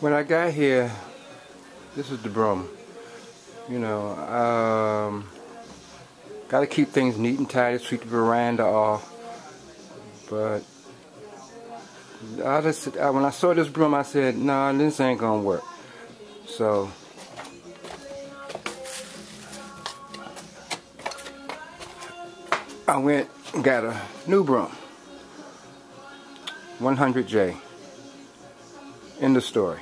When I got here, this is the broom. You know, um, got to keep things neat and tidy, sweep the veranda off. But I just, when I saw this broom, I said, "Nah, this ain't gonna work." So. I went and got a new broom. 100J. In the story.